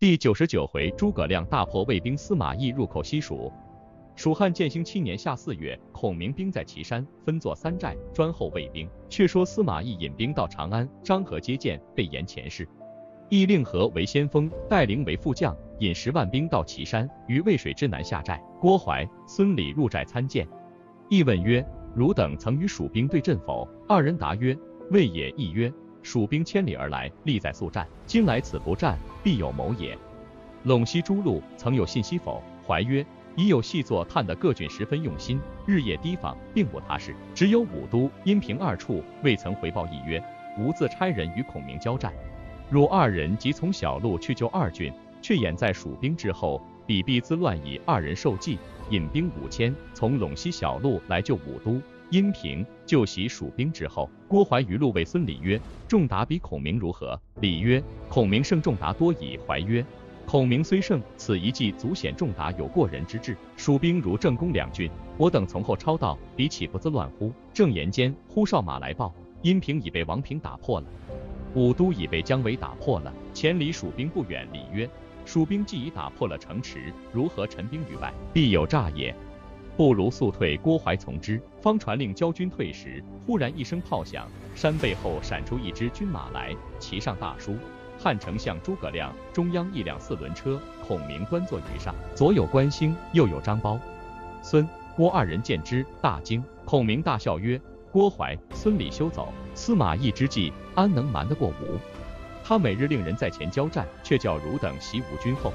第九十九回，诸葛亮大破魏兵司马懿入口西蜀。蜀汉建兴七年夏四月，孔明兵在岐山，分作三寨，专候魏兵。却说司马懿引兵到长安，张合接见，备言前事。懿令和为先锋，带领为副将，引十万兵到岐山，于渭水之南下寨。郭淮、孙礼入寨参见。懿问曰：“汝等曾与蜀兵对阵否？”二人答曰：“未也。”懿曰：“蜀兵千里而来，力在速战，今来此不战，必有谋也。陇西诸路曾有信息否？”怀曰。已有细作探得各郡十分用心，日夜提防，并无他事。只有武都、阴平二处未曾回报一曰：“吾自差人与孔明交战，汝二人即从小路去救二郡，却掩在蜀兵之后，彼必自乱以二人受计，引兵五千从陇西小路来救武都、阴平，就袭蜀兵之后。”郭淮于路为孙礼曰：“仲达比孔明如何？”礼曰：“孔明胜仲达多矣。”怀曰。孔明虽胜，此一计足显仲达有过人之志。蜀兵如正攻两郡，我等从后抄道，彼岂不自乱乎？正言间，呼哨马来报，阴平已被王平打破了，武都已被姜维打破了，前离蜀兵不远。礼曰：蜀兵既已打破了城池，如何陈兵于外？必有诈也。不如速退。郭淮从之，方传令交军退时，忽然一声炮响，山背后闪出一支军马来，骑上大书。汉丞相诸葛亮，中央一辆四轮车，孔明端坐于上，左有关兴，右有张苞、孙、郭二人见之，大惊。孔明大笑曰：“郭淮、孙礼休走，司马懿之计，安能瞒得过吾？他每日令人在前交战，却叫汝等袭吾军后。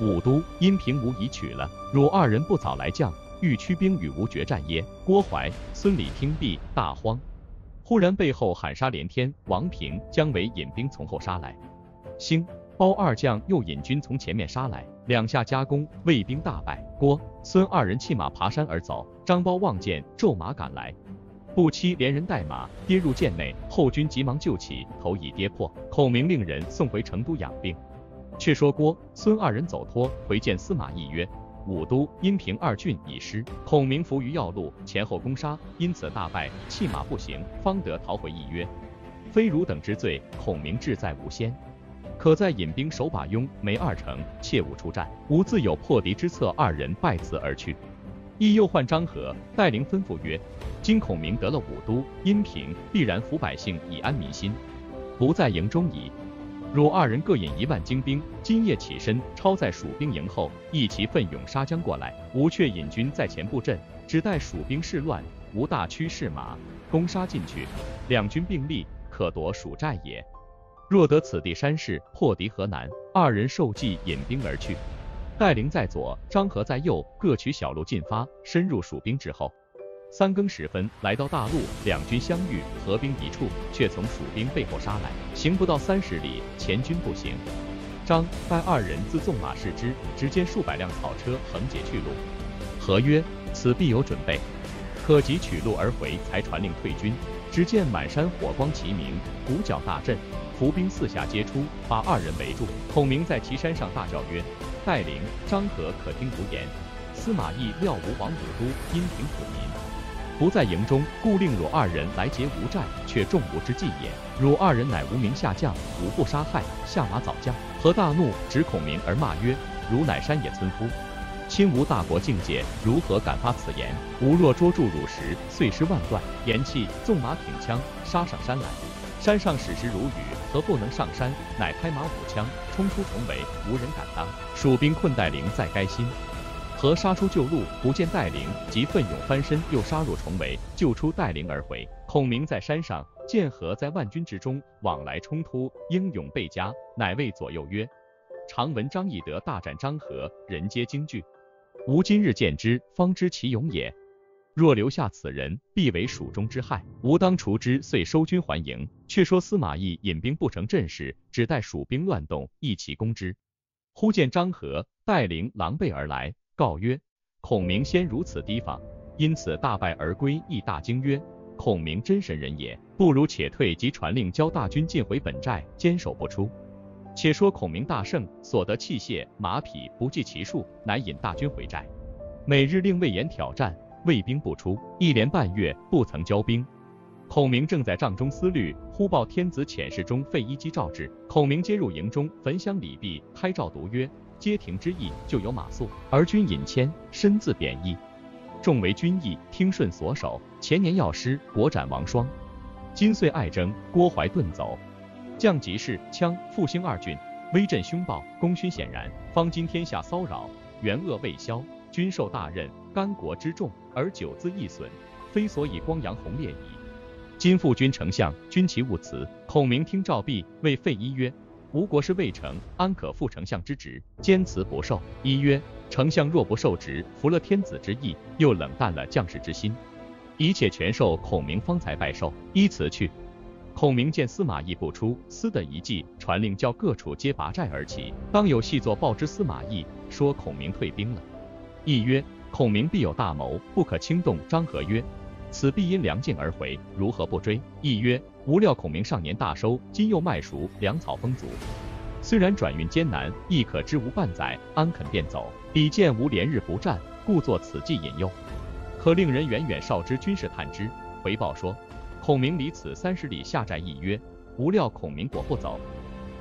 武都、阴平吾已取了，汝二人不早来将，欲驱兵与吴决战耶？”郭淮、孙礼听毕，大慌。忽然背后喊杀连天，王平、姜维引兵从后杀来。兴、包二将又引军从前面杀来，两下夹攻，魏兵大败。郭、孙二人弃马爬山而走，张苞望见，骤马赶来，不期连人带马跌入涧内，后军急忙救起，头已跌破。孔明令人送回成都养病。却说郭、孙二人走脱，回见司马懿曰：武都、阴平二郡已失，孔明伏于要路，前后攻杀，因此大败，弃马步行，方得逃回。懿曰：非汝等之罪，孔明志在吾先。可在引兵守把雍、梅二城，切勿出战。吾自有破敌之策。二人拜辞而去。亦又唤张合，带领吩咐曰：今孔明得了武都、阴平，必然抚百姓以安民心，不在营中矣。汝二人各引一万精兵，今夜起身，超在蜀兵营后，一齐奋勇杀将过来。吾却引军在前布阵，只待蜀兵势乱，吾大驱士马攻杀进去，两军并立，可夺蜀寨也。若得此地山势，破敌河南。二人受计，引兵而去。戴陵在左，张合在右，各取小路进发，深入蜀兵之后。三更时分，来到大路，两军相遇，合兵一处，却从蜀兵背后杀来，行不到三十里，前军不行。张、戴二人自纵马视之，只见数百辆草车横截去路。何曰：“此必有准备，可即取路而回。”才传令退军。只见满山火光齐鸣，鼓角大震。伏兵四下皆出，把二人围住。孔明在岐山上大叫曰：“戴陵、张合可听吾言。司马懿料吾往武都，因平土民，不在营中，故令汝二人来劫无寨，却中吾之计也。汝二人乃无名下将，无不杀害，下马早降。”何大怒，指孔明而骂曰：“汝乃山野村夫，亲吾大国境界，如何敢发此言？吾若捉住汝时，碎尸万段。”言讫，纵马挺枪，杀上山来。山上矢石如雨。何不能上山？乃拍马舞枪，冲出重围，无人敢当。蜀兵困戴陵在该心，何杀出旧路，不见戴陵，即奋勇翻身，又杀入重围，救出戴陵而回。孔明在山上见何在万军之中往来冲突，英勇倍加，乃谓左右曰：“常闻张翼德大战张合，人皆惊惧。吾今日见之，方知其勇也。”若留下此人，必为蜀中之害，吾当除之。遂收军还营。却说司马懿引兵不成阵势，只待蜀兵乱动，一齐攻之。忽见张合、戴陵狼狈而来，告曰：“孔明先如此提防，因此大败而归。”亦大惊曰：“孔明真神人也，不如且退。”即传令教大军进回本寨，坚守不出。且说孔明大胜，所得器械、马匹不计其数，乃引大军回寨，每日令魏延挑战。魏兵不出，一连半月不曾交兵。孔明正在帐中思虑，忽报天子遣使中费祎姬召至。孔明接入营中，焚香礼毕，开诏读曰：街亭之役，就有马谡，而君引谦，身自贬义。众为君意，听顺所守。前年药师，国斩王双；今岁爱征，郭淮遁走。将即是羌、复兴二郡，威震凶暴，功勋显然。方今天下骚扰，元恶未消，君受大任，干国之重，而久自易损，非所以光扬宏烈矣。今复君丞相，君其勿辞。孔明听诏毕，谓费祎曰：“吴国是魏成，安可负丞相之职？坚辞不受。”一曰：“丞相若不受职，服了天子之意，又冷淡了将士之心。一切全受孔明方才拜受。”依辞去。孔明见司马懿不出，司的一计，传令叫各处皆拔寨而起。当有细作报之司马懿，说孔明退兵了。懿曰：“孔明必有大谋，不可轻动。”张合曰。此必因粮尽而回，如何不追？亦曰：无料孔明上年大收，今又麦熟，粮草丰足。虽然转运艰难，亦可知无半载，安肯便走？彼见吾连日不战，故作此计引诱。可令人远远哨之军事探之，回报说，孔明离此三十里下寨。亦曰：无料孔明果不走，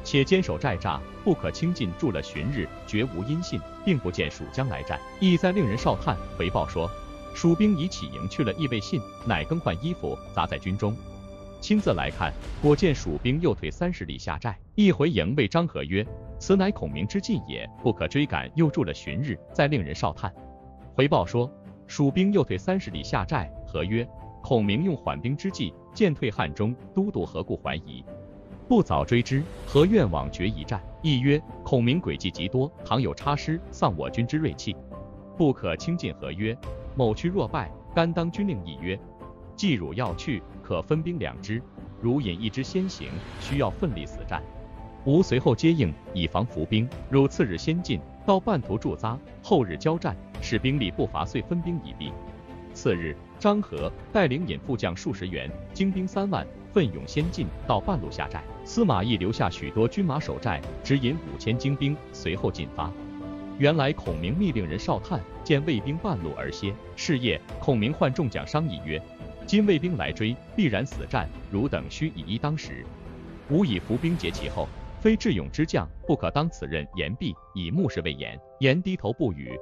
且坚守寨栅，不可轻进。住了旬日，绝无音信，并不见蜀将来战。亦再令人哨探，回报说。蜀兵已起营去了，亦未信，乃更换衣服，杂在军中。亲自来看，果见蜀兵又退三十里下寨。一回营谓张合曰：“此乃孔明之计也，不可追赶。”又住了旬日，再令人哨探，回报说蜀兵又退三十里下寨。合曰：“孔明用缓兵之计，渐退汉中，都督何故怀疑？不早追之，何愿往决一战？”亦曰：“孔明诡计极多，倘有差失，丧我军之锐气，不可轻进。”合曰。某去若败，甘当军令。一曰：既汝要去，可分兵两支，汝引一支先行，需要奋力死战。吾随后接应，以防伏兵。汝次日先进，到半途驻扎，后日交战，使兵力不乏，遂分兵以避。次日，张合带领引副将数十员，精兵三万，奋勇先进，到半路下寨。司马懿留下许多军马守寨，只引五千精兵随后进发。原来孔明密令人哨探，见魏兵半路而歇。是夜，孔明唤众将商议曰：“今卫兵来追，必然死战，汝等须以一当十。吾以伏兵截其后，非智勇之将，不可当此任。”言毕，以目视魏延。言低头不语。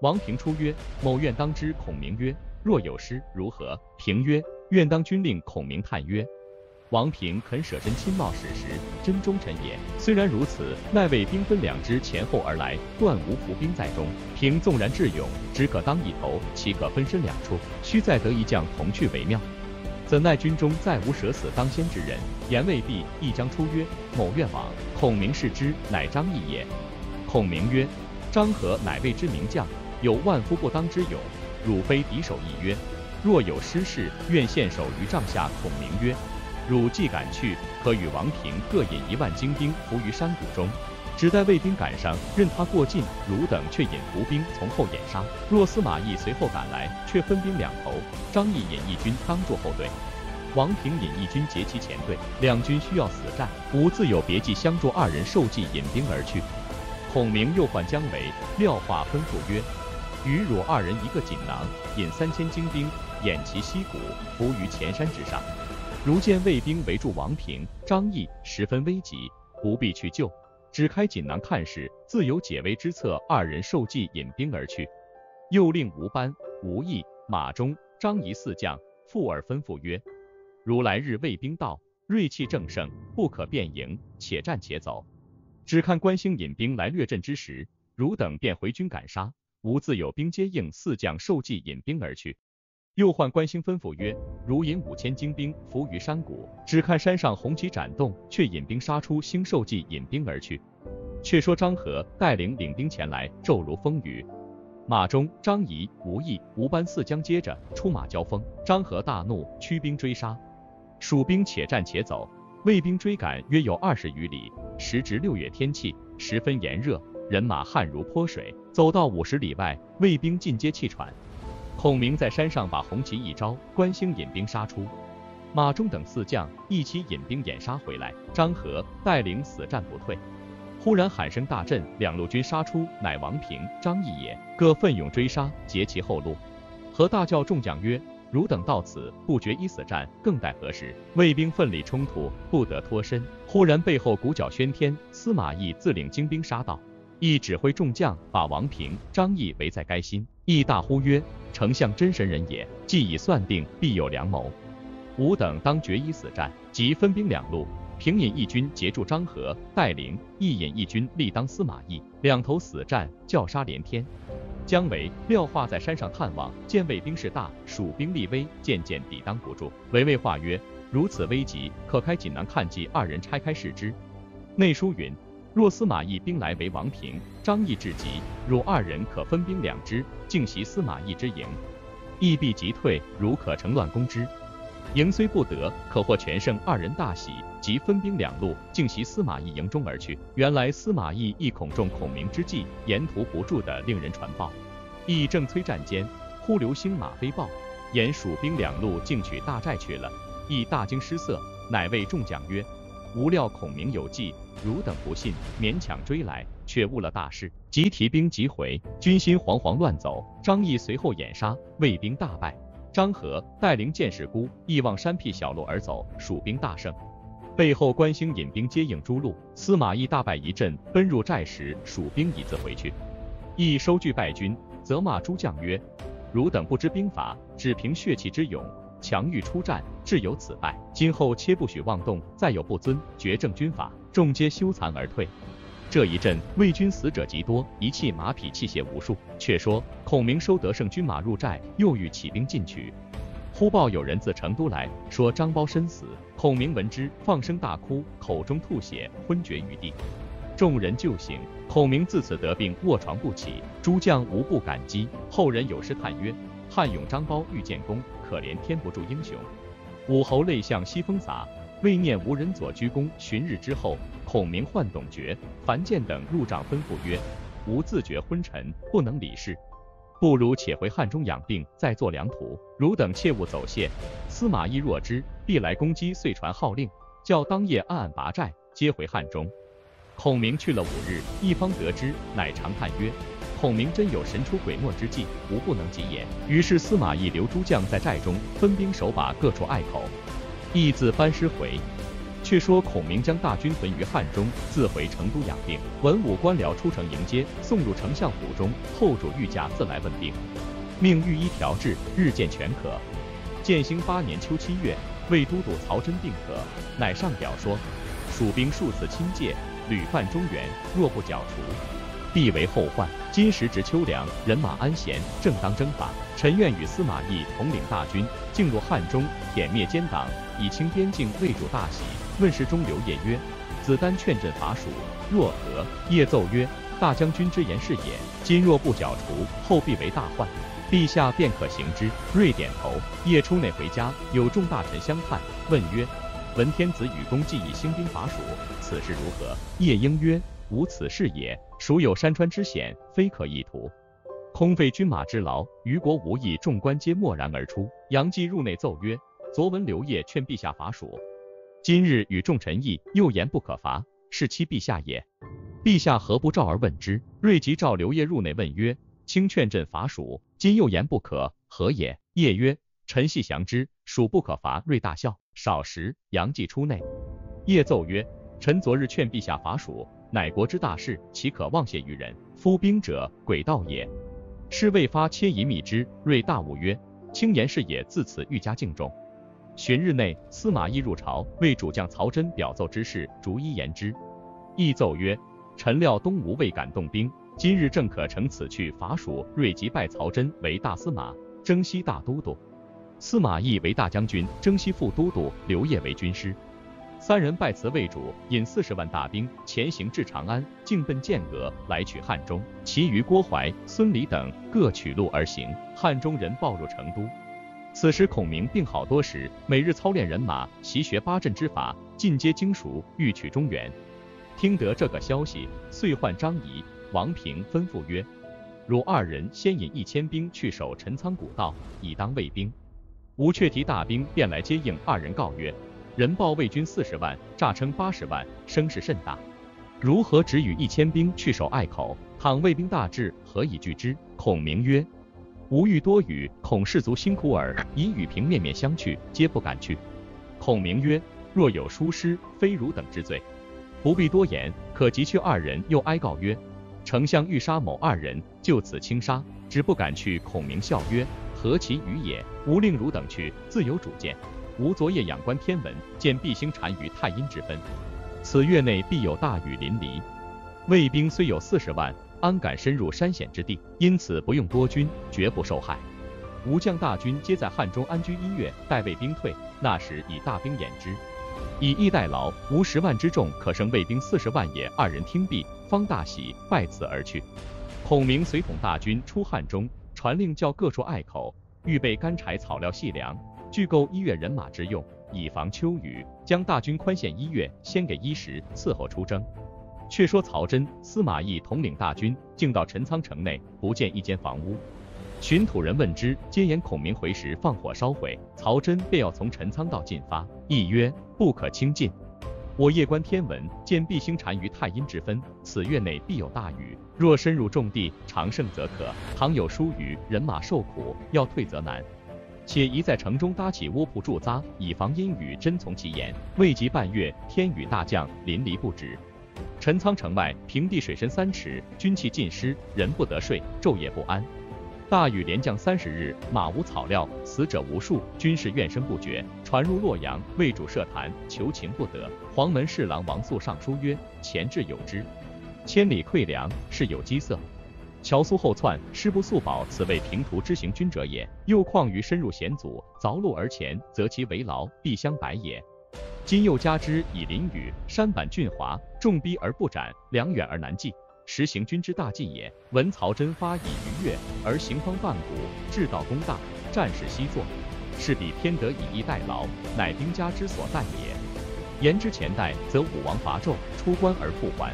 王平出曰：“某愿当知。”孔明曰：“若有失，如何？”平曰：“愿当军令。”孔明叹曰。王平肯舍身亲冒矢石，真忠臣也。虽然如此，奈魏兵分两支前后而来，断无伏兵在中。平纵然智勇，只可当一头，岂可分身两处？须再得一将同去为妙。怎奈军中再无舍死当先之人？言未毕，一将出曰：“某愿往。”孔明视之，乃张翼也。孔明曰：“张合乃魏之名将，有万夫不当之勇，汝非敌手。”亦曰：“若有失事，愿献首于帐下。”孔明曰。汝既敢去，可与王平各引一万精兵伏于山谷中，只待卫兵赶上，任他过尽。汝等却引伏兵从后掩杀。若司马懿随后赶来，却分兵两头。张翼引义军当住后队，王平引义军截其前队，两军需要死战。吾自有别计相助。二人受计引兵而去。孔明又唤姜维、廖化，吩咐曰：“与汝二人一个锦囊，引三千精兵，掩其溪谷，伏于前山之上。”如见卫兵围住王平、张翼，十分危急，不必去救，只开锦囊看时，自有解围之策。二人受计引兵而去，又令吴班、吴懿、马忠、张仪四将附耳吩咐曰：如来日卫兵到，锐气正盛，不可便迎，且战且走。只看关兴引兵来掠阵之时，汝等便回军赶杀。吾自有兵接应。四将受计引兵而去。又唤关兴吩咐曰：“如引五千精兵伏于山谷，只看山上红旗展动，却引兵杀出。兴受计引兵而去。却说张合带领领兵前来，骤如风雨。马忠、张仪、吴懿、吴班四将接着出马交锋。张合大怒，驱兵追杀。蜀兵且战且走，魏兵追赶约有二十余里。时值六月，天气十分炎热，人马汗如泼水。走到五十里外，魏兵尽皆气喘。”孔明在山上把红旗一招，关兴引兵杀出，马忠等四将一起引兵掩杀回来。张合带领死战不退，忽然喊声大震，两路军杀出，乃王平、张翼也，各奋勇追杀，截其后路。何大叫众将曰：“汝等到此不决一死战，更待何时？魏兵奋力冲突，不得脱身。忽然背后鼓角喧天，司马懿自领精兵杀到，亦指挥众将把王平、张翼围在该心。亦大呼曰：“丞相真神人也，既已算定，必有良谋。吾等当决一死战。”即分兵两路，平引一军截住张合、戴陵，一引一军力当司马懿，两头死战，叫杀连天。姜维、廖化在山上探望，见魏兵势大，蜀兵力微，渐渐抵挡不住。唯谓话曰：“如此危急，可开锦囊看计。”二人拆开视之，内书云：“若司马懿兵来为王平、张翼至急，汝二人可分兵两支，竟袭司马懿之营，义必急退，汝可乘乱攻之。营虽不得，可获全胜。”二人大喜，即分兵两路，竟袭司马懿营中而去。原来司马懿亦恐中孔明之计，沿途不住的令人传报。懿正催战间，忽流星马飞报，言蜀兵两路径取大寨去了。懿大惊失色，乃谓众将曰：“吾料孔明有计，汝等不信，勉强追来，却误了大事。即提兵即回，军心惶惶乱走。张翼随后掩杀，魏兵大败。张合、带领箭士孤，亦望山僻小路而走，蜀兵大胜。背后关兴引兵接应诸路，司马懿大败一阵，奔入寨时，蜀兵已自回去。亦收据败军。责骂诸将曰：“汝等不知兵法，只凭血气之勇，强欲出战，致有此败。今后切不许妄动，再有不遵，绝正军法，众皆羞惭而退。”这一阵，魏军死者极多，遗弃马匹器械无数。却说孔明收得胜军马入寨，又欲起兵进取。忽报有人自成都来说张苞身死，孔明闻之，放声大哭，口中吐血，昏厥于地。众人救醒。孔明自此得病，卧床不起，诸将无不感激。后人有诗叹曰：“汉勇张苞欲建功，可怜天不助英雄。武侯泪向西风洒，未念无人左居功。”旬日之后，孔明唤董厥、樊建等入帐，吩咐曰：“吾自觉昏沉，不能理事，不如且回汉中养病，再做良图。汝等切勿走谢。司马懿若知，必来攻击，遂传号令，叫当夜暗暗拔寨，接回汉中。”孔明去了五日，一方得知，乃长叹曰：“孔明真有神出鬼没之计，吾不能及也。”于是司马懿留诸将在寨中，分兵守把各处隘口，亦自班师回。却说孔明将大军屯于汉中，自回成都养病。文武官僚出城迎接，送入丞相府中。后主御驾自来问病，命御医调治，日渐全可。建兴八年秋七月，魏都督曹真病可，乃上表说：“蜀兵数次侵界。”屡犯中原，若不剿除，必为后患。今时值秋凉，人马安闲，正当征伐。臣愿与司马懿统领大军，进入汉中，殄灭奸党，以清边境。魏主大喜，问世中刘烨曰：“子丹劝朕伐蜀，若何？”烨奏曰：“大将军之言是也。今若不剿除，后必为大患。陛下便可行之。”睿点头。夜出内回家，有众大臣相看，问曰：闻天子与公既以兴兵伐蜀，此事如何？夜应曰：无此事也。蜀有山川之险，非可一图，空费军马之劳，于国无益。众官皆默然而出。杨继入内奏曰：昨闻刘烨劝陛下伐蜀，今日与众臣议，又言不可伐，是欺陛下也。陛下何不召而问之？睿即召刘烨入内问曰：卿劝朕伐蜀，今又言不可，何也？烨曰：臣系降之，蜀不可伐。睿大笑。少时，杨继出内，夜奏曰：“臣昨日劝陛下伐蜀，乃国之大事，岂可妄泄于人？夫兵者，诡道也。是未发，切以密之。”睿大悟曰：“卿言是也。”自此愈加敬重。旬日内，司马懿入朝，为主将曹真表奏之事，逐一言之。懿奏曰：“臣料东吴未敢动兵，今日正可乘此去伐蜀。”睿即拜曹真为大司马，征西大都督。司马懿为大将军，征西副都督，刘烨为军师。三人拜辞魏主，引四十万大兵前行至长安，径奔剑阁，来取汉中。其余郭淮、孙礼等各取路而行。汉中人报入成都。此时孔明病好多时，每日操练人马，习学八阵之法，进阶精熟，欲取中原。听得这个消息，遂唤张仪、王平，吩咐曰：“汝二人先引一千兵去守陈仓古道，以当卫兵。”吴却提大兵便来接应，二人告曰：“人报魏军四十万，诈称八十万，声势甚大，如何只与一千兵去守隘口？倘魏兵大至，何以拒之？”孔明曰：“吾欲多语，恐士卒辛苦耳。以与平面面相觑，皆不敢去。孔明曰：若有疏失，非汝等之罪，不必多言，可即去。二人又哀告曰：丞相欲杀某二人，就此轻杀，只不敢去。孔明笑曰：何其愚也！吾令汝等去，自有主见。吾昨夜仰观天文，见毕星单于太阴之分，此月内必有大雨淋漓。魏兵虽有四十万。安敢深入山险之地？因此不用多军，绝不受害。吴将大军皆在汉中安居一月，待魏兵退。那时以大兵掩之，以逸待劳。吾十万之众，可胜魏兵四十万也。二人听毕，方大喜，拜辞而去。孔明随统大军出汉中，传令叫各处隘口预备干柴、草料、细粮，俱购一月人马之用，以防秋雨。将大军宽限一月，先给衣食，伺候出征。却说曹真、司马懿统领大军，竟到陈仓城内，不见一间房屋。寻土人问之，皆言孔明回时放火烧毁。曹真便要从陈仓道进发，懿曰：不可轻进。我夜观天文，见毕星单于太阴之分，此月内必有大雨。若深入重地，长胜则可；倘有疏雨，人马受苦，要退则难。且宜在城中搭起窝铺驻扎，以防阴雨。真从其言。未及半月，天雨大降，淋漓不止。陈仓城外平地水深三尺，军器尽失，人不得睡，昼夜不安。大雨连降三十日，马无草料，死者无数，军士怨声不绝。传入洛阳，魏主设坛求情不得。黄门侍郎王肃上书曰：前至有之，千里馈粮，事有饥色。乔苏后窜，师不速保，此为平图之行军者也。又况于深入险阻，凿路而前，则其为劳，必相百也。今又加之以淋雨，山坂峻滑，重逼而不斩，粮远而难继，实行军之大计也。闻曹真发以逾越，而行方万古，至道功大，战事希作，是彼偏得以逸待劳，乃兵家之所惮也。言之前代，则武王伐纣，出关而复还；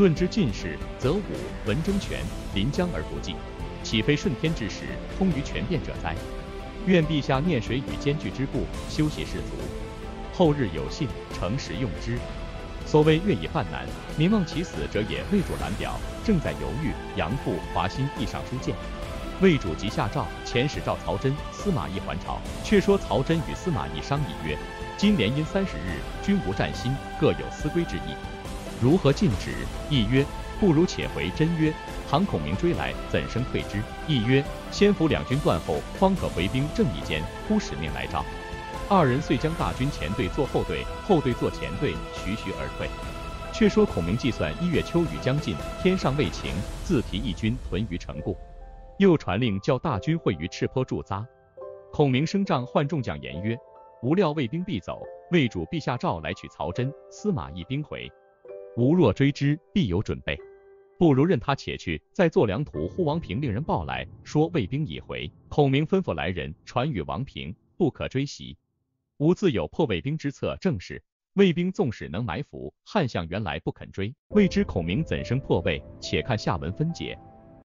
论之近世，则武文争权，临江而不济，岂非顺天之时，通于权变者哉？愿陛下念水与艰巨之故，修习士卒。后日有信，诚实用之。所谓月以犯难，民望其死者也。魏主览表，正在犹豫。杨父华歆递上书见。魏主即下诏，遣使召曹真、司马懿还朝。却说曹真与司马懿商议曰：今连阴三十日，均无战心，各有思归之意，如何禁止？懿曰：不如且回。真曰：倘孔明追来，怎生退之？懿曰：先伏两军断后，方可回兵。正义间，忽使命来召。二人遂将大军前队做后队，后队做前队，徐徐而退。却说孔明计算一月秋雨将近，天上未晴，自提义军屯于城固，又传令叫大军会于赤坡驻扎。孔明升帐唤众将言曰：吾料魏兵必走，魏主陛下诏来取曹真、司马懿兵回，吾若追之，必有准备，不如任他且去。再做良图。呼王平令人报来，说魏兵已回。孔明吩咐来人传与王平，不可追袭。吾自有破魏兵之策，正是魏兵纵使能埋伏，汉相原来不肯追，未知孔明怎生破魏？且看下文分解。